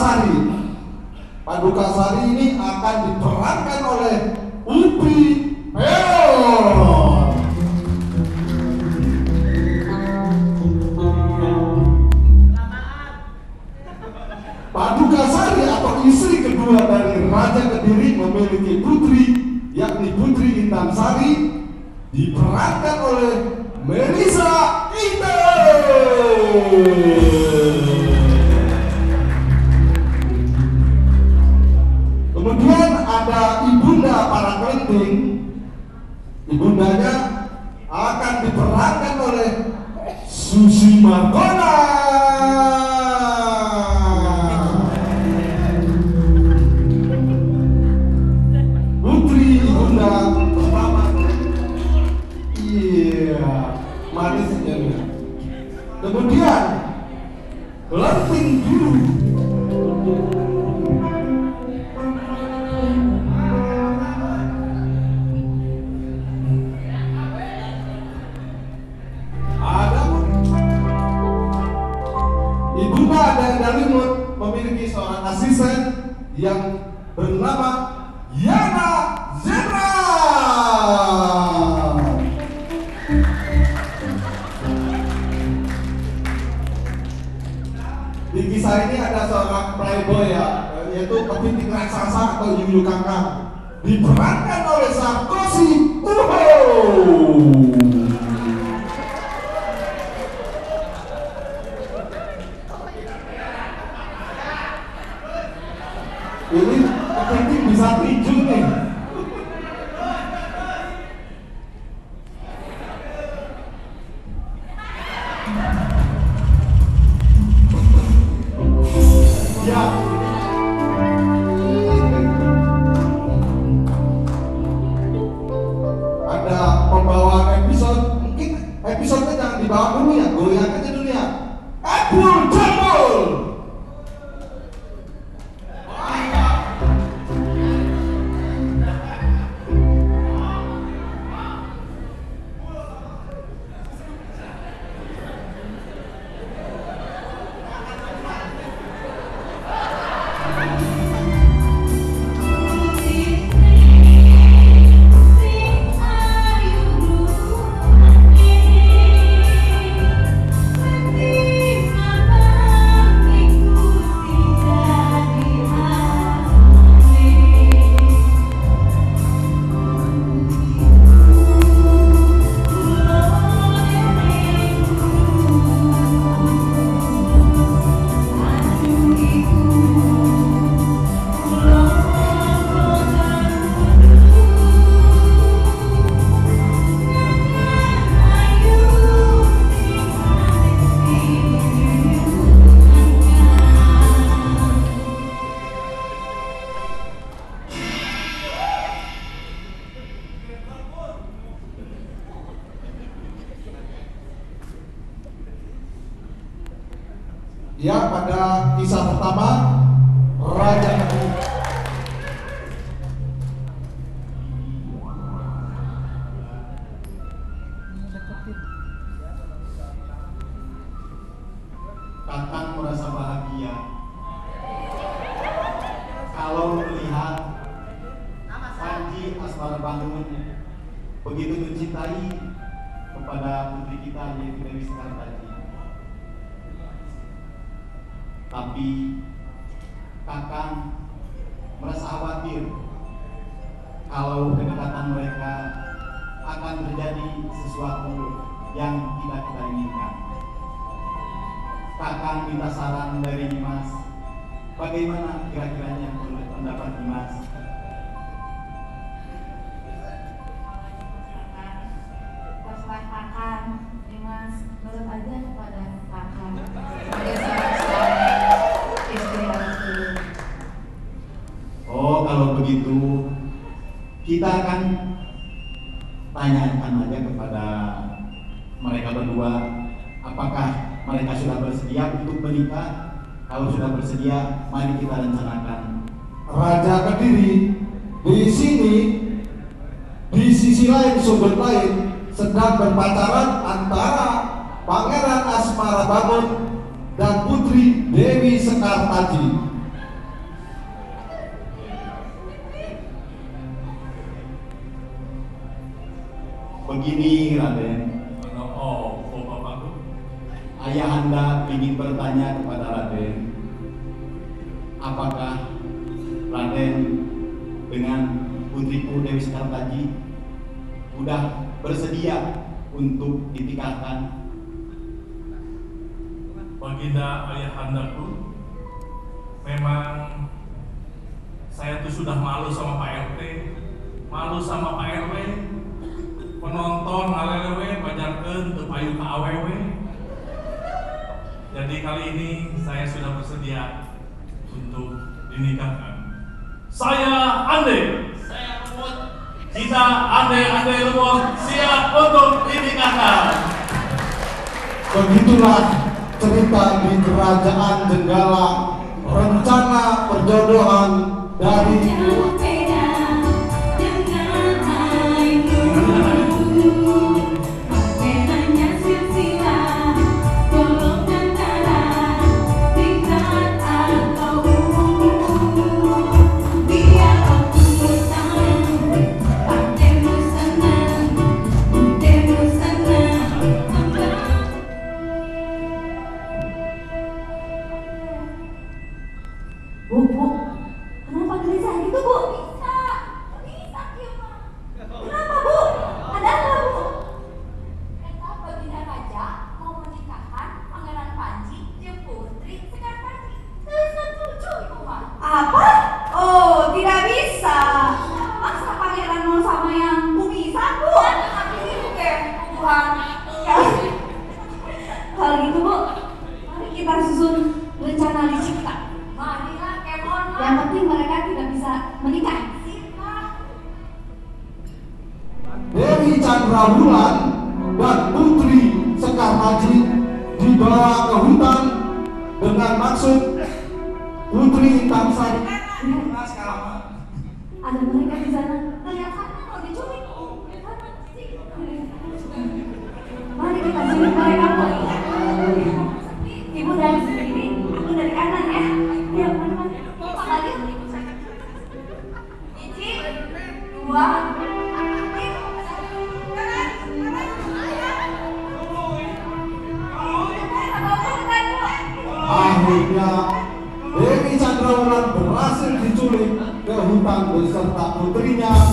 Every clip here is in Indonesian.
Sari. Paduka Sari ini akan diperankan oleh Upi Paduka Sari atau istri kedua dari Raja Kediri memiliki putri yakni Putri Intan Sari diperankan oleh Melisa Ito. ini ini bisa tinju nih. Kita akan tanyakan aja kepada mereka berdua apakah mereka sudah bersedia untuk menikah? Kalau sudah bersedia mari kita rencanakan. Raja Kediri di sini di sisi lain sumber lain sedang berpacaran antara Pangeran Asmara Bangun dan Putri Dewi Sekar untuk dinikahkan? Baginda ayahandaku, memang saya tuh sudah malu sama Pak RT, malu sama Pak RW, penonton ngalelewe bajarkeun teu payu awewe. Jadi kali ini saya sudah bersedia untuk dinikahkan. Saya Lumut. Kita Ande Lumut siap untuk dinikahkan. Begitulah cerita di kerajaan Jenggala rencana perjodohan dari Putri Intan Sari Ada mereka di sana. Lihat sana mau diculik. Mari kita susun mereka Akhirnya Dewi berhasil diculik ke hutan beserta putrinya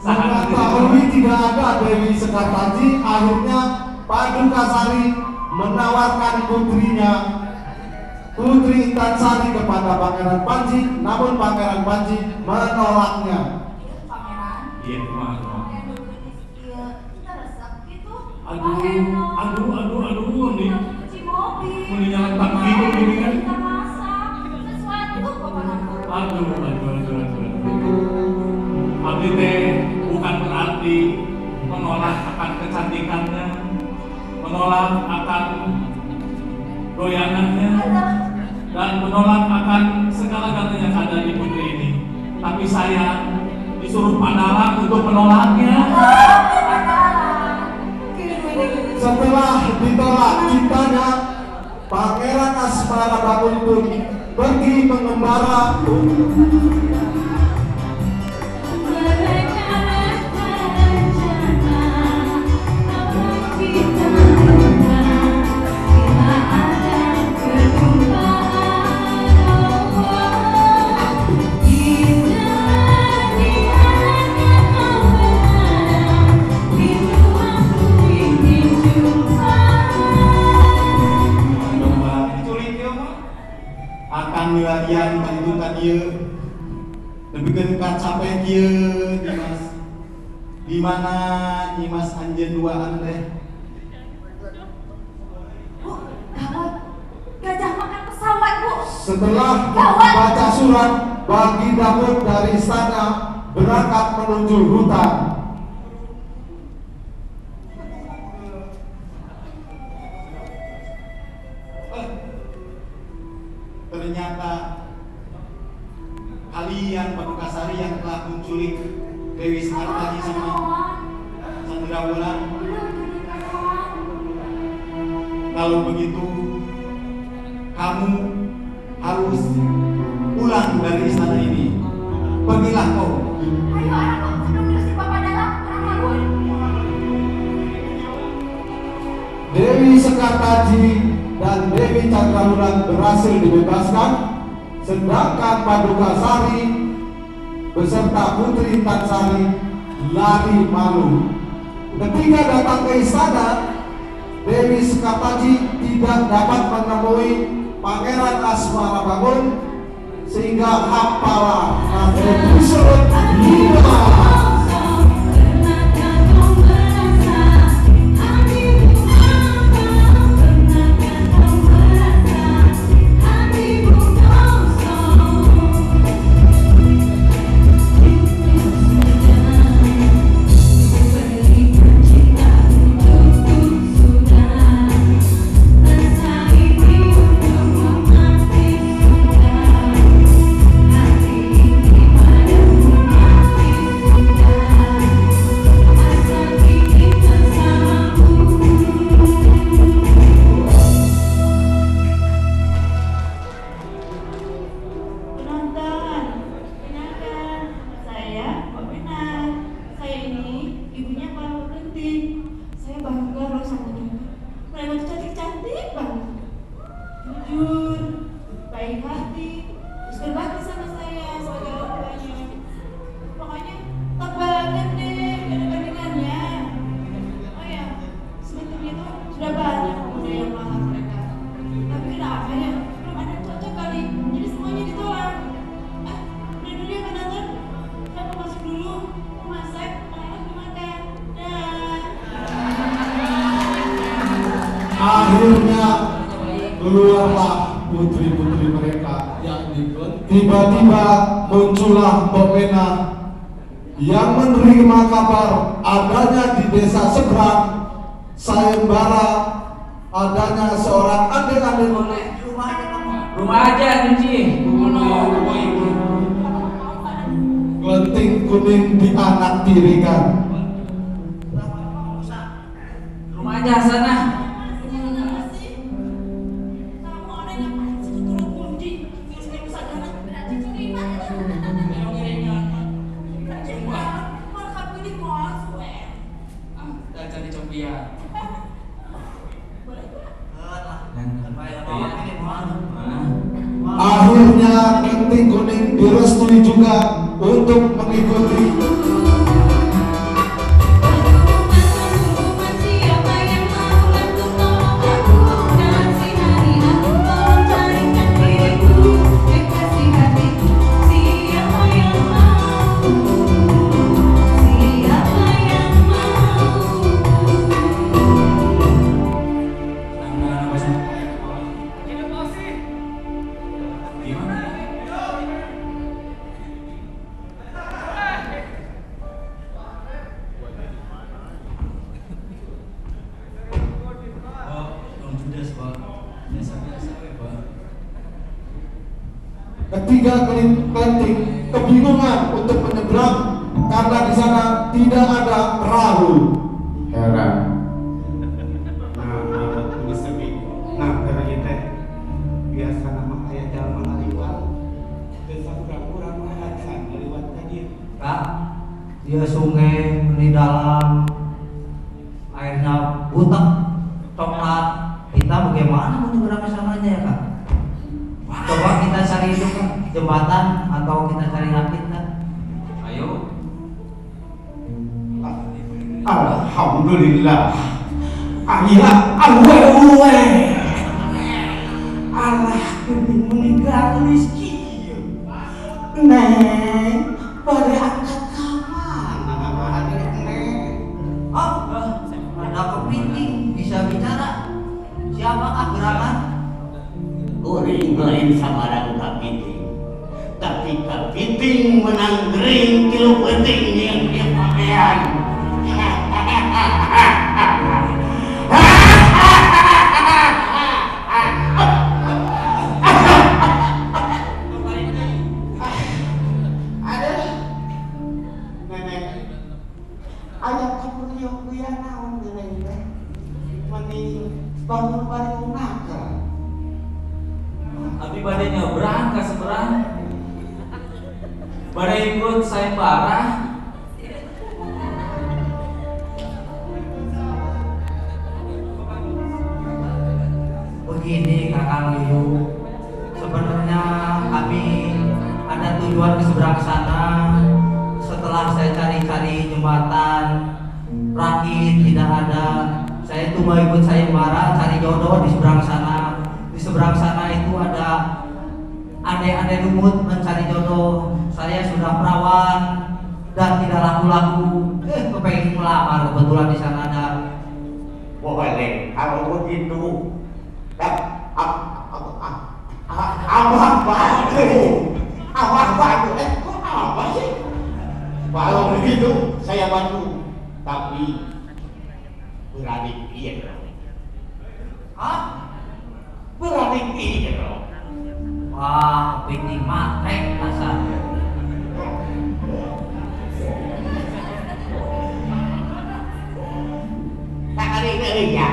Mengetahui tidak ada Dewi Sekartaji, akhirnya Paduka Sari menawarkan putrinya Putri Intan Sari kepada Pangeran Panji, namun Pangeran Panji menolaknya. Iya, pangeran. Iya, gitu. Aduh, aduh, aduh, aduh, nih. Gitu, kan? Aduh, aduh, aduh, aduh, aduh. Abdi teh kecantikannya, menolak akan goyangannya, dan menolak akan segala-galanya yang ada di putri ini. Tapi saya disuruh padalang untuk menolaknya. Setelah ditolak cintanya, Pangeran Asmara Bangun pun pergi mengembara Akan milarian panjutan ieu. Lebih kan capek ieu Dimas. Di mana Dimas anjeun duaan teh? Bu, gawat. Gajah makan pesawat, Bu. Setelah membaca surat bagi Daud dari istana berangkat menuju hutan. Ternyata kalian Paduka Sari yang telah menculik Dewi Sekartaji sama Sandra Wulan. Kalau begitu, kamu harus pulang dari istana ini. Pergilah kau. Ayo anakku, sebelum diusir bapak dalam, orang bangun. Dewi Sekartaji dan Dewi Cakrawulan berhasil dibebaskan, sedangkan Paduka Sari beserta Putri Intan Sari lari malu. Ketika datang ke istana, Dewi Sekartaji tidak dapat menemui Pangeran Asmara Bangun sehingga hampalah episode 5. Penonton, menerima kabar adanya di desa seberang sayembara adanya seorang adik-adik Rumah aja nyuci. Lenting kuning di anak tirikan. Ketiga kelinting kebingungan untuk menyeberang karena di sana tidak ada perahu. Heran. Nah, ayolah, awe awe. Alah, kini meninggal Rizky. Neng, pada akal Kakak Liu, sebenarnya kami ada tujuan ke seberang sana. Setelah saya cari-cari jembatan, rakit tidak ada. Saya itu mau ikut saya marah cari jodoh di seberang sana. Di seberang sana itu ada ade-ade lumut mencari jodoh. Saya sudah perawan dan tidak laku-laku. Eh, kepengen melamar kebetulan di sana ada Boleh kalau begitu Tak Abah batu Abah batu Eh kok apa sih Kalau begitu saya bantu Tapi Berani iya Hah? Berani iya Wah, piting matek rasanya. Tak ini ya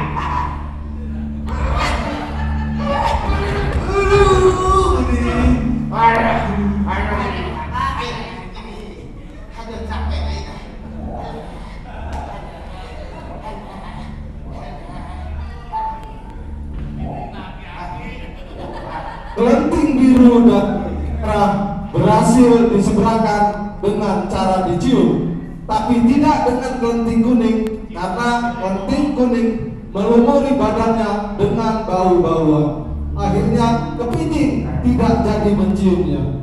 dengan cara dicium, tapi tidak dengan kelenting kuning karena kelenting kuning melumuri badannya dengan bau-bauan. Akhirnya kepiting tidak jadi menciumnya.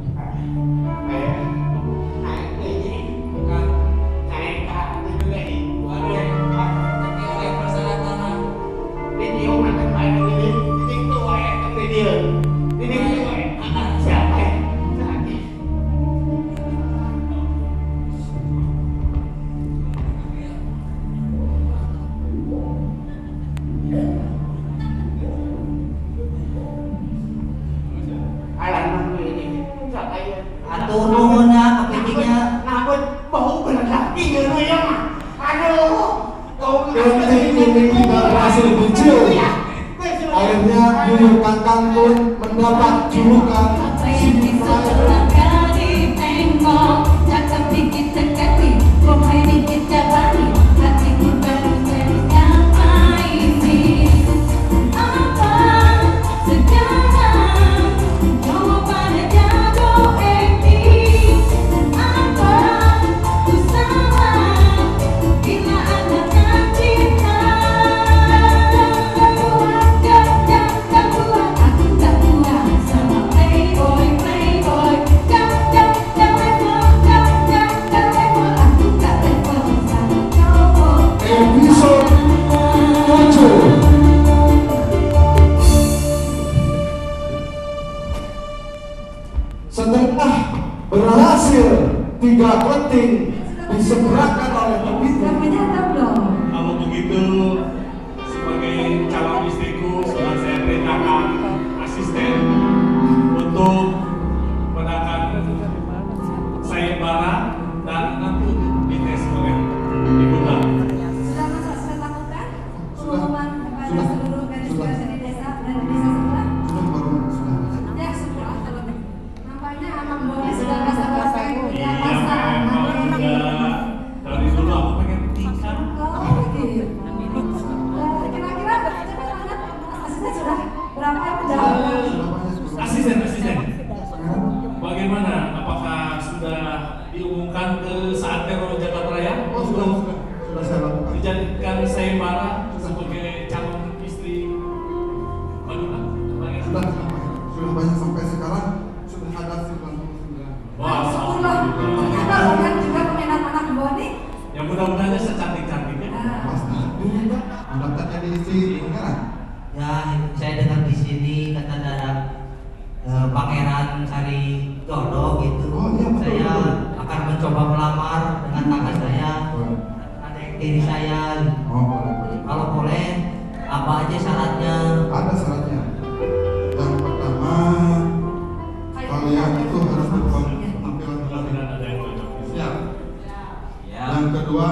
kedua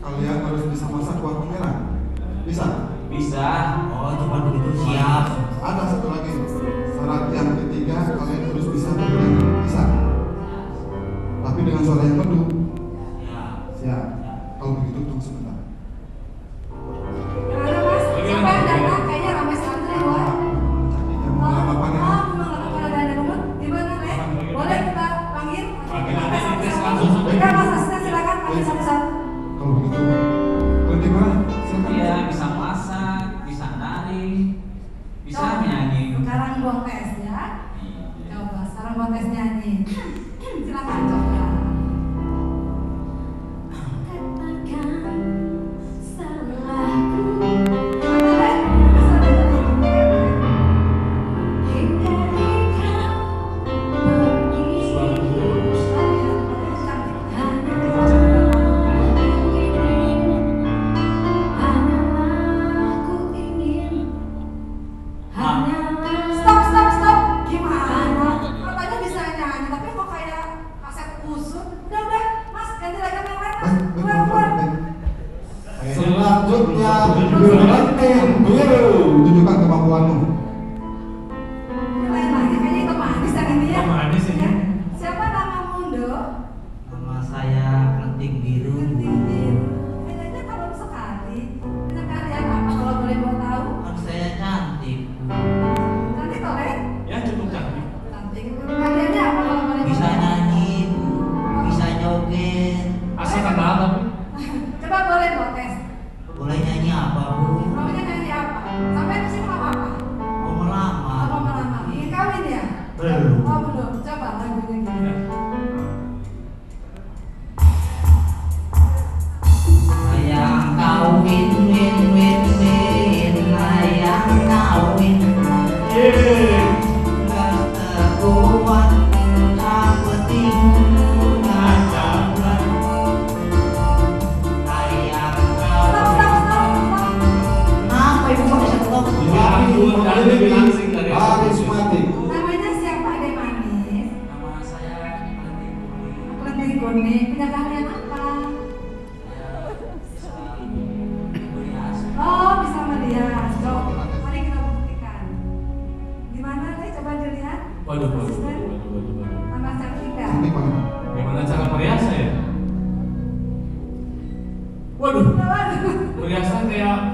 kalian harus bisa masak kuah pangeran. Bisa? Bisa. Oh, cuma begitu siap. Ada satu lagi.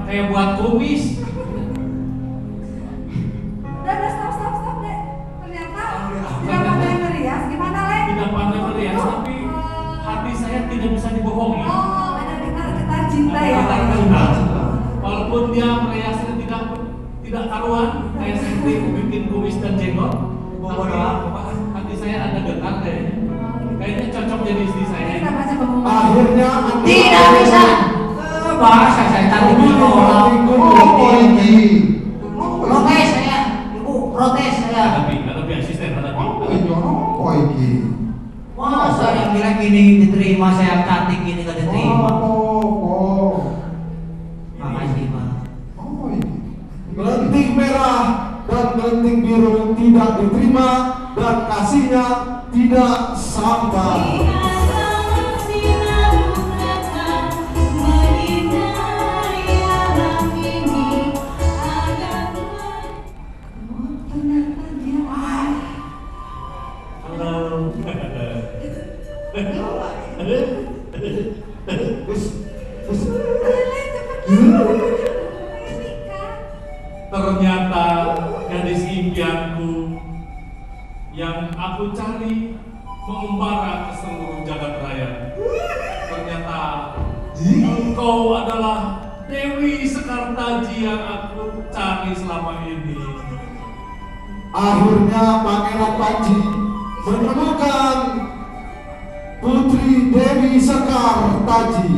Kayak buat kumis. Udah, udah, stop, stop, stop, dek. Ternyata tidak pandai merias. Gimana, Le? Tidak pandai merias, tapi hati saya tidak bisa dibohongi. Oh, ada getar-getar cinta ya, Pak? Walaupun dia meriasnya tidak tidak karuan, kayak seperti bikin kumis dan jenggot, tapi Akhirnya Tidak bisa. Bahasa saya cantik juga orang. Apa ini? Protes saya, ibu protes saya. Hadapi, hadapi asisten, hadapi. Apa ini? Apa ini? Masa yang bilang gini diterima saya cantik ini gak diterima. Oh, Makasih pak. Apa ini? Gelenting merah dan gelenting biru tidak diterima dan kasihnya tidak sama. Ini. akhirnya Pangeran Panji menemukan Putri Dewi Sekar Taji.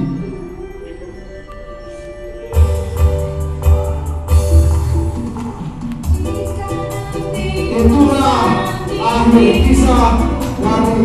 Itulah akhir kisah dari.